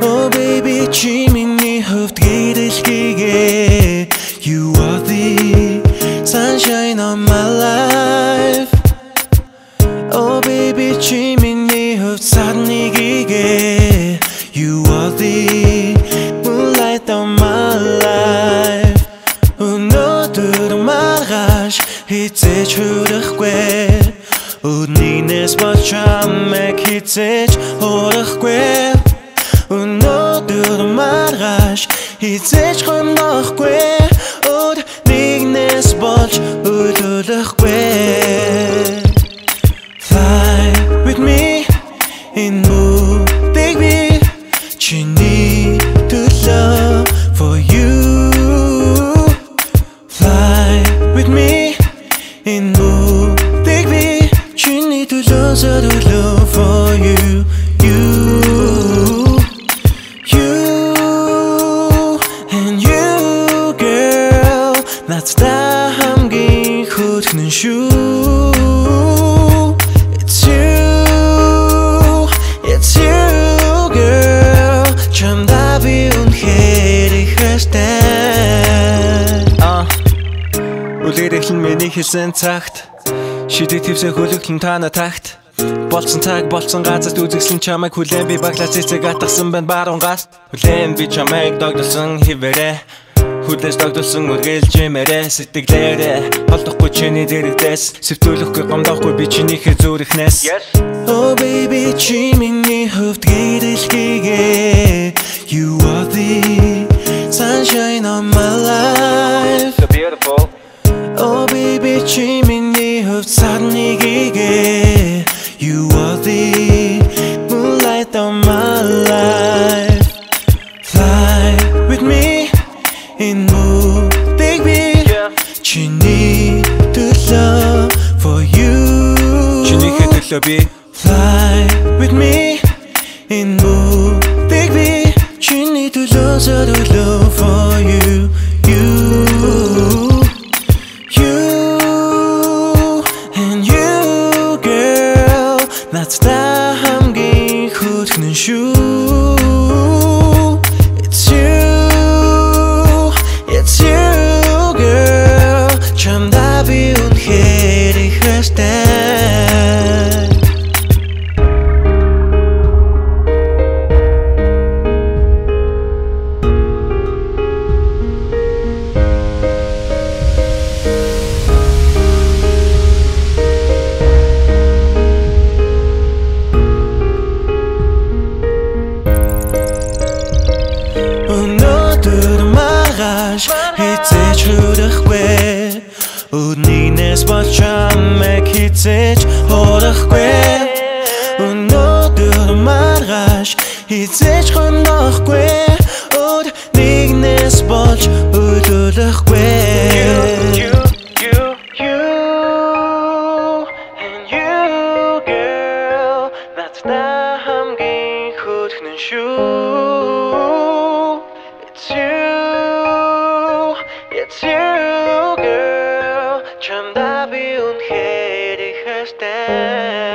Oh baby чи миний хувьд гэрэлхийгээ You are the sunshine of my life. Oh baby чи миний хувьд сарныгийгээ You are the moonlight of my life. Өнөөдөр маргааш хизээч хүрахгүй Өднийнээс болж чамайг хизээч хурахгүй хизээч гомдохгүй Өд нэгнээс болж өлөөлөхгүй Fly with me in moodыг би чиний төлөө for you Fly with me in moodыг би чиний төлөө зориулөө Надтай хамгийн хөөрхөн шүү. It's you. It's you girl. Чамда би үнэхээр их хайртай. А Үлгэр эхлэн миний хэлсэн цагт. Шидэг твсэн хөлөглөн тана тагт Болцсон цаг болцсон газарт үзэгсэн чамайг хүлээн би баглаа цэцэг атгсан байна баруун гас. Хүлээн би чамайг догдолсон хിവэрэ Хүлээж догдолсон үргэлж юмэрэ сэтгэлээрээ Холдохгүй чиний дэрэгдээс Сэвтүүлэхгүй гомдохгүй би чинийхээ зүрхнээс. Oh baby чи миний хувьд гэрэлхийгээ You are the sunshine of my life. So beautiful. Oh baby чи миний хувьд сарныгийгээ You Чинийхээ төлөө би Fly with me in moodыг би чиний төлөө зориулөө for you. You You and you girl. Надтай хамгийн хөөрхөн шүү It's маргааш хизээч хүрэхгүй Өднээс болж амэг хизээч хурахгүй Өнөөдөр маргааш хизээч хонохгүй Өднээс болж өдөрлөхгүй That's the хамгийн хөөрхнэн шүү Чамда би үнхээр их хэстэй